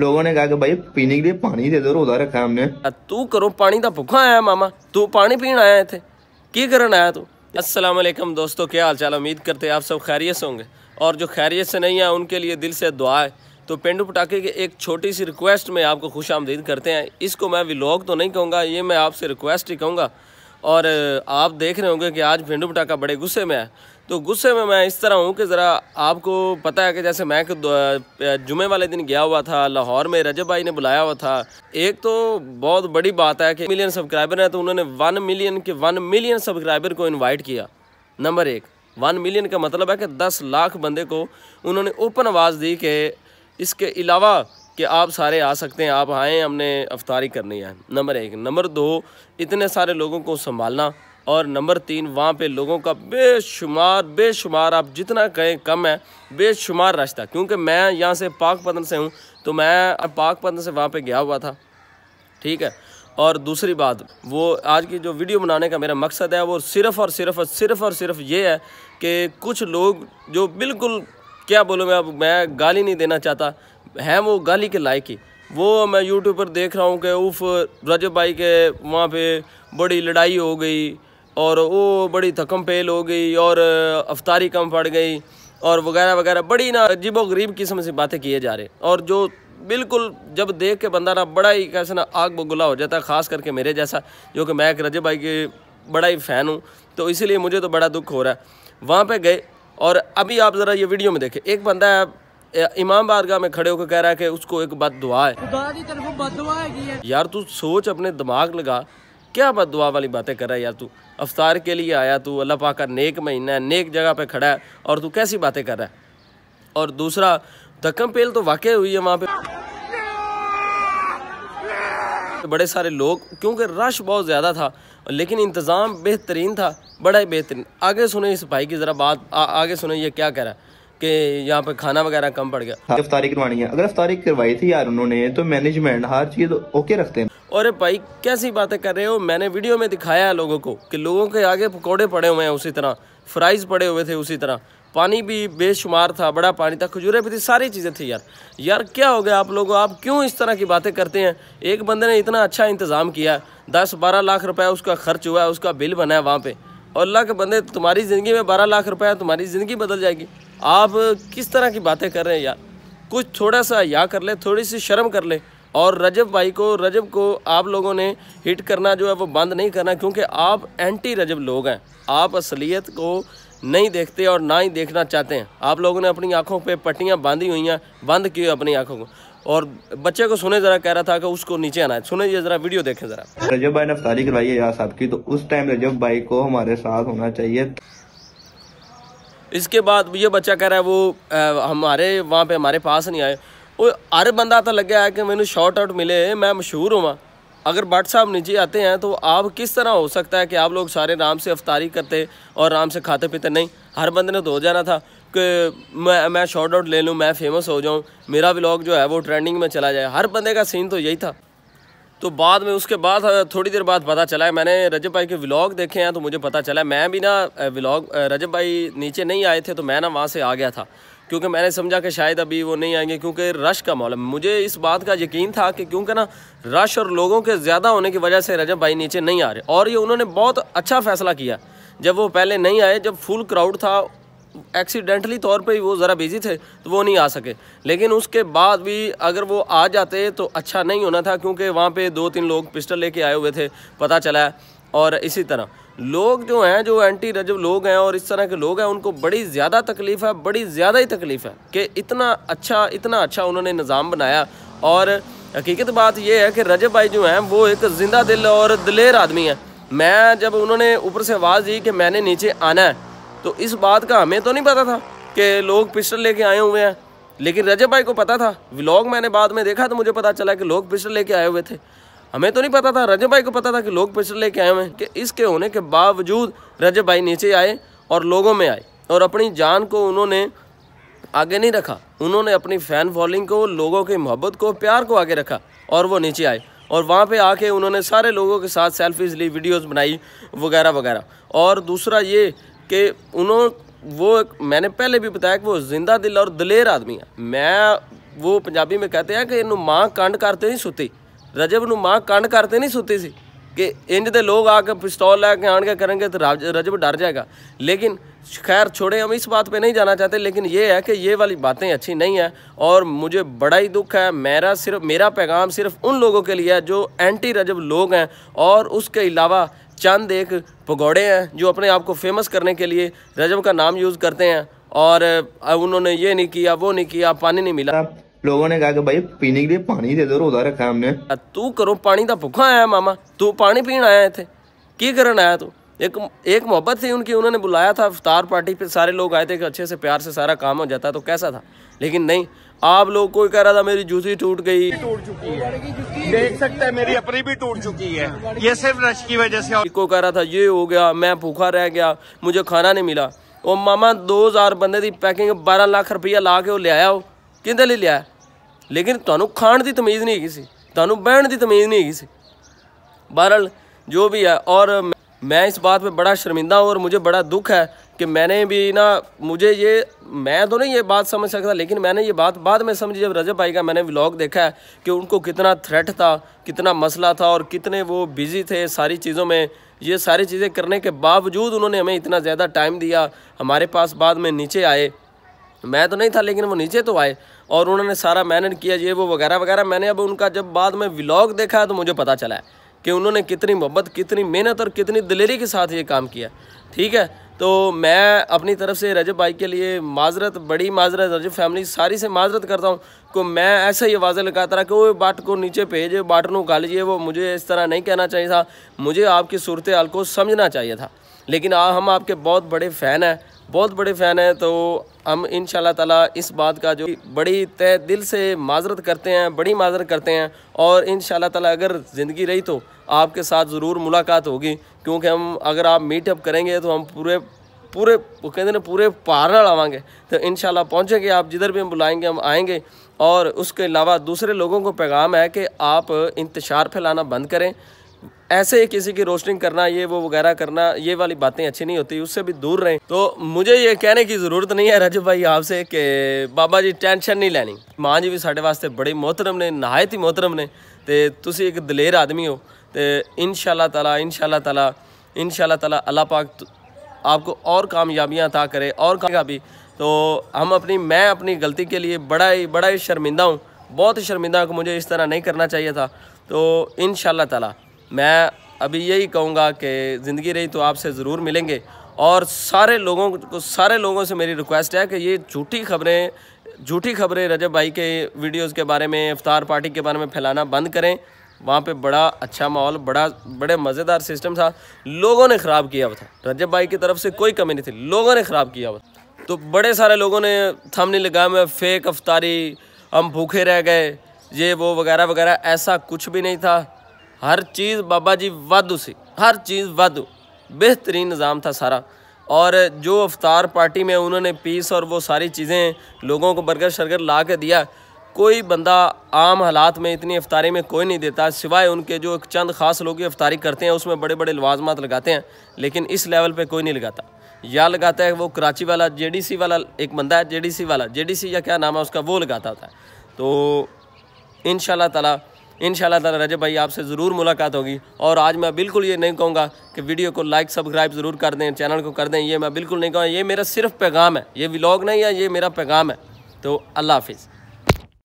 लोगों ने कहा कि भाई, पीने के लिए पानी दे दो, रोजा रखा हमने। तू करो, पानी का भुखा आया मामा। तू पानी पीन आया थे की करन आया तू? वालेकुम दोस्तों, क्या हाल चाल? उम्मीद करते हैं आप सब खैरियत होंगे। और जो खैरियत से नहीं है उनके लिए दिल से दुआ है। तो पेंडू पटाखे की एक छोटी सी रिक्वेस्ट में आपको खुश आमदीद करते हैं। इसको मैं व्लॉग तो नहीं कहूँगा, ये मैं आपसे रिक्वेस्ट ही कहूँगा। और आप देख रहे होंगे कि आज पेंडू पटाखा बड़े गुस्से में है। तो गुस्से में मैं इस तरह हूँ कि ज़रा आपको पता है कि जैसे मैं जुमे वाले दिन गया हुआ था, लाहौर में रजब भाई ने बुलाया हुआ था। एक तो बहुत बड़ी बात है कि मिलियन सब्सक्राइबर हैं तो उन्होंने वन मिलियन के वन मिलियन सब्सक्राइबर को इनवाइट किया। नंबर एक वन मिलियन का मतलब है कि दस लाख बंदे को उन्होंने ओपन आवाज़ दी कि इसके अलावा कि आप सारे आ सकते हैं, आप आएँ, हमने अफ्तारी करनी है। नंबर एक। नंबर दो, इतने सारे लोगों को संभालना। और नंबर तीन, वहाँ पे लोगों का बेशुमार बेशुमार, आप जितना कहें कम है, बेशुमार रास्ता। क्योंकि मैं यहाँ से पाक पतन से हूँ तो मैं पाक पतन से वहाँ पे गया हुआ था, ठीक है? और दूसरी बात, वो आज की जो वीडियो बनाने का मेरा मकसद है, वो सिर्फ़ और सिर्फ़ और सिर्फ़ और सिर्फ़ ये है कि कुछ लोग जो बिल्कुल, क्या बोलूँ मैं अब, मैं गाली नहीं देना चाहता, है वो गाली के लायक ही। वो मैं यूट्यूब पर देख रहा हूँ कि उफ, रजब भाई के वहाँ पे बड़ी लड़ाई हो गई और वो बड़ी थकम पेल हो गई और अफतारी कम पड़ गई और वगैरह वगैरह। बड़ी ना अजीब गरीब किस्म से बातें किए जा रहे और जो बिल्कुल जब देख के बंदा ना बड़ा ही कैसे ना आग बगुला हो जाता है ख़ास करके मेरे जैसा जो कि मैं एक रजब भाई के बड़ा ही फ़ैन हूँ तो इसीलिए मुझे तो बड़ा दुख हो रहा है। वहाँ पे गए और अभी आप ज़रा ये वीडियो में देखें। एक बंदा है इमाम बारगाह में खड़े होकर कह रहा है कि उसको एक बद दुआ है। यार तू सोच अपने दिमाग लगा क्या बद दुआ वाली बातें कर रहा है यार तू? अफ्तार के लिए आया तू अल्लाह पाक का नेक महीना है नेक जगह पे खड़ा है और तू कैसी बातें कर रहा है? और दूसरा धक्कम पेल तो वाकई हुई है वहाँ पे। बड़े सारे लोग क्योंकि रश बहुत ज़्यादा था लेकिन इंतज़ाम बेहतरीन था बड़ा ही बेहतरीन। आगे सुने इस भाई की ज़रा बात आ, आगे सुने ये क्या कह रहा है कि यहाँ पे खाना वगैरह कम पड़ गया। अफ्तारी करवानी है। अगर अफ्तारी करवाई थी यार उन्होंने तो मैनेजमेंट हर चीज़ ओके रखते हैं। और भाई, कैसी बातें कर रहे हो? मैंने वीडियो में दिखाया है लोगों को कि लोगों के आगे पकौड़े पड़े हुए हैं उसी तरह। फ्राइज पड़े हुए थे उसी तरह। पानी भी बेशुमार था, बड़ा पानी था, खजूरें भी थी, सारी चीज़ें थी यार। यार, क्या हो गया आप लोगों आप क्यों इस तरह की बातें करते हैं? एक बंदे ने इतना अच्छा इंतज़ाम किया दस बारह लाख रुपया उसका खर्च हुआ है उसका बिल बना है वहाँ पर और अल्लाह के बंदे, तुम्हारी ज़िंदगी में बारह लाख रुपया, तुम्हारी ज़िंदगी बदल जाएगी। आप किस तरह की बातें कर रहे हैं यार? कुछ थोड़ा सा या कर ले, थोड़ी सी शर्म कर ले। और रजब भाई को रजब को आप लोगों ने हिट करना जो है वो बंद नहीं करना क्योंकि आप एंटी रजब लोग हैं। आप असलियत को नहीं देखते और ना ही देखना चाहते हैं। आप लोगों ने अपनी आँखों पे पट्टियाँ बांधी हुई हैं बंद की हुई अपनी आँखों को। और बच्चे को सुने जरा कह रहा था कि उसको नीचे आना है। सुने ये जरा वीडियो देखें जरा। रजब भाई ने अफ्तारी करवाई है यार साहब की तो उस टाइम रजब भाई को हमारे साथ होना चाहिए। इसके बाद ये बच्चा कह रहा है वो आ, हमारे वहाँ पे हमारे पास नहीं आए। हर बंदा तो लग है कि मैंने शॉर्ट आउट मिले मैं मशहूर हूँ अगर भट्ट साहब नीचे आते हैं तो आप किस तरह हो सकता है कि आप लोग सारे आराम से अफ्तारी करते और आराम से खाते पीते नहीं हर बंदे ने तो हो जाना था कि मैं मैं शॉर्ट आउट ले लूँ मैं फ़ेमस हो जाऊँ मेरा व्लॉग जो है वो ट्रेंडिंग में चला जाए हर बंदे का सीन तो यही था तो बाद में उसके बाद थोड़ी देर बाद पता चला है मैंने रजब भाई के व्लॉग देखे हैं तो मुझे पता चला मैं भी ना व्लॉग रजब भाई नीचे नहीं आए थे तो मैं ना वहाँ से आ गया था क्योंकि मैंने समझा कि शायद अभी वो नहीं आएँगे, क्योंकि रश का मालूम मुझे इस बात का यकीन था कि क्योंकि ना रश और लोगों के ज़्यादा होने की वजह से रजब भाई नीचे नहीं आ रहे। और ये उन्होंने बहुत अच्छा फ़ैसला किया। जब वो पहले नहीं आए, जब फुल क्राउड था एक्सीडेंटली तौर पे वो ज़रा बिज़ी थे तो वो नहीं आ सके। लेकिन उसके बाद भी अगर वो आ जाते तो अच्छा नहीं होना था, क्योंकि वहाँ पे दो तीन लोग पिस्टल लेके आए हुए थे, पता चला और इसी तरह लोग जो हैं, जो एंटी रजब लोग हैं और इस तरह के लोग हैं, उनको बड़ी ज़्यादा तकलीफ़ है, बड़ी ज़्यादा ही तकलीफ़ है कि इतना अच्छा इतना अच्छा उन्होंने निज़ाम बनाया। और हकीकत बात यह है कि रजब भाई जो हैं, वो एक ज़िंदा दिल और दिलेर आदमी है। मैं जब उन्होंने ऊपर से आवाज़ दी कि मैंने नीचे आना है तो इस बात का हमें तो नहीं पता था कि लोग पिस्टल लेके आए हुए हैं। लेकिन रजब भाई को पता था व्लॉग मैंने बाद में देखा तो मुझे पता चला कि लोग पिस्टल लेके आए हुए थे। हमें तो नहीं पता था, रजब भाई को पता था कि लोग प्रेशर लेके आए हैं, कि इसके होने के बावजूद रजब भाई नीचे आए और लोगों में आए और अपनी जान को उन्होंने आगे नहीं रखा। उन्होंने अपनी फ़ैन फॉलोइंग को, लोगों की मोहब्बत को, प्यार को आगे रखा और वो नीचे आए और वहाँ पे आके उन्होंने सारे लोगों के साथ सेल्फीज ली वीडियोस बनाई, वगैरह वगैरह। और दूसरा ये कि उन्होंने वो मैंने पहले भी बताया कि वो ज़िंदा दिल और दलेर आदमी है। मैं, वो पंजाबी में कहते हैं कि इन माँ कांड करते ही सुती। रजब न माँ कंड करते नहीं ਸੁੱਤੀ सी कि इंज के लोग आके पिस्तौल लैके आन के करेंगे तो रजब डर जाएगा। लेकिन खैर, छोड़े, हम इस बात पे नहीं जाना चाहते, लेकिन ये है कि ये वाली बातें अच्छी नहीं है और मुझे बड़ा ही दुख है। मेरा सिर्फ़ मेरा पैगाम सिर्फ़ उन लोगों के लिए है जो एंटी रजब लोग हैं और उसके अलावा चंद एक पगौड़े हैं जो अपने आप को फ़ेमस करने के लिए रजब का नाम यूज़ करते हैं और उन्होंने ये नहीं किया, वो नहीं किया, पानी नहीं मिला। लोगों ने कहा कि भाई पीने के लिए पानी दे दो रोजा रखा है हमने ਤੂੰ ਘਰੋਂ ਪਾਣੀ ਦਾ ਭੁੱਖਾ ਆਇਆ ਮਾਮਾ ਤੂੰ ਪਾਣੀ ਪੀਣ ਆਇਆ ਇੱਥੇ ਕੀ ਕਰਨ आया तू एक एक मोहब्बत थी उनकी उन्होंने बुलाया था इफ्तार पार्टी पे सारे लोग आए थे कि अच्छे से प्यार से सारा काम हो जाता तो कैसा था लेकिन नहीं आप लोग कोई कह रहा था मेरी जूती टूट गई टूट चुकी है देख सकते हैं मेरी अपनी भी टूट चुकी है ये सिर्फ रश की वजह से कोई कह रहा था ये हो गया मैं भूखा रह गया मुझे खाना नहीं मिला ਉਹ ਮਾਮਾ 2000 ਬੰਦੇ ਦੀ ਪੈਕਿੰਗ 12 ਲੱਖ ਰੁਪਈਆ ਲਾ ਕੇ ਉਹ ਲਿਆਇਆ ਉਹ ਕਿਹਦੇ ਲਈ ਲਿਆਇਆ ਲੇਕਿਨ ਤੁਹਾਨੂੰ ਖਾਣ ਦੀ ਤਮੀਜ਼ ਨਹੀਂ ਹੈਗੀ ਸੀ ਤੁਹਾਨੂੰ ਬਹਿਣ ਦੀ ਤਮੀਜ਼ नहीं हैगी सी बहरहाल जो भी है और मैं इस बात पे बड़ा शर्मिंदा हूँ और मुझे बड़ा दुख है कि मैंने भी ना मुझे ये मैं तो नहीं ये बात समझ सकता लेकिन मैंने ये बात बाद में समझी जब रजब भाई का मैंने व्लॉग देखा है कि उनको कितना थ्रेट था कितना मसला था और कितने वो बिज़ी थे सारी चीज़ों में ये सारी चीज़ें करने के बावजूद उन्होंने हमें इतना ज़्यादा टाइम दिया हमारे पास बाद में नीचे आए मैं तो नहीं था लेकिन वो नीचे तो आए और उन्होंने सारा मैनेज किया ये वो वगैरह वगैरह। मैंने अब उनका जब बाद में व्लॉग देखा तो मुझे पता चला है कि उन्होंने कितनी मोहब्बत कितनी मेहनत और कितनी दिलेरी के साथ ये काम किया। ठीक है तो मैं अपनी तरफ़ से रजब भाई के लिए माजरत बड़ी माजरत रजब फैमिली सारी से माजरत करता हूँ को मैं ऐसे ही आवाज़ें लगाता रहा कि वो बाट को नीचे भेज बाट नू उगा लीजिए वो मुझे इस तरह नहीं कहना चाहिए था। मुझे आपकी सूरत हाल को समझना चाहिए था। लेकिन आ, हम आपके बहुत बड़े फ़ैन हैं। बहुत बड़े फ़ैन हैं तो हम इन ताला इस बात का जो बड़ी तय दिल से माजरत करते हैं, बड़ी माजरत करते हैं, और इन ताला अगर ज़िंदगी रही तो आपके साथ ज़रूर मुलाकात होगी, क्योंकि हम अगर आप मीटअप करेंगे तो हम पूरे पूरे, वो कहते हैं पूरे ਨਾਲ आवाएँगे तो इन पहुँचेंगे आप, जिधर भी हम बुलाएँगे, हम आएँगे, और उसके अलावा दूसरे लोगों को पैगाम है कि आप इंतशार फैलाना बंद करें ऐसे ही किसी की रोस्टिंग करना, ये, वो वगैरह करना, ये वाली बातें अच्छी नहीं होती, उससे भी दूर रहें। तो मुझे ये कहने की ज़रूरत नहीं है रजू भाई आपसे कि बाबा जी टेंशन नहीं लैनी। माँ जी भी साढ़े वास्ते बड़े मोहतरम ने, नहायत ही मोहतरम ने। तो तुम एक दलेर आदमी हो तो इन शाला तला इन शाला तला इन शाला तला अल्लाह पाक आपको और कामयाबियाँ अता करे, और कामयाबी तो हम अपनी, मैं अपनी गलती के लिए बड़ा ही बड़ा ही शर्मिंदा हूँ। बहुत ही शर्मिंदा हूँ कि मुझे इस तरह नहीं करना चाहिए था। तो इन शाला मैं अभी यही कहूँगा कि ज़िंदगी रही तो आपसे ज़रूर मिलेंगे। और सारे लोगों को, सारे लोगों से मेरी रिक्वेस्ट है कि ये झूठी खबरें झूठी खबरें रजब भाई के वीडियोस के बारे में, इफ्तार पार्टी के बारे में फैलाना बंद करें। वहाँ पे बड़ा अच्छा माहौल, बड़ा, बड़े मज़ेदार सिस्टम था। लोगों ने ख़राब किया हुआ था। रजब भाई की तरफ़ से कोई कमी नहीं थी। लोगों ने ख़राब किया हुआ तो बड़े सारे लोगों ने थम नहीं लगाया मैं फेक अफ्तारी, हम भूखे रह गए, ये वो वगैरह वगैरह, ऐसा कुछ भी नहीं था। हर चीज़ बाबा जी वादू सी, हर चीज़ वादू। बेहतरीन निज़ाम था सारा। और जो अफ्तार पार्टी में उन्होंने पीस और वो सारी चीज़ें लोगों को बर्गर शर्गर ला के दिया, कोई बंदा आम हालात में इतनी अफ्तारी में कोई नहीं देता, सिवाय उनके जो चंद ख़ास लोग अफ्तारी करते हैं, उसमें बड़े बड़े लवाजमात लगाते हैं, लेकिन इस लेवल पे कोई नहीं लगाता। या लगाता है वो कराची वाला, जेडीसी वाला एक बंदा है, जेडीसी वाला, जेडीसी या क्या नाम है उसका, वो लगाता है तो इन ताला इन ताला रजब भाई आपसे ज़रूर मुलाकात होगी। और आज मैं बिल्कुल ये नहीं कहूँगा कि वीडियो को लाइक, सब्सक्राइब ज़रूर कर दें, चैनल को कर दें, ये मैं बिल्कुल नहीं कहूँगा। ये मेरा सिर्फ़ पैगाम है। ये व्लॉग नहीं है, ये मेरा पैगाम है। तो अल्लाह हाफिज़।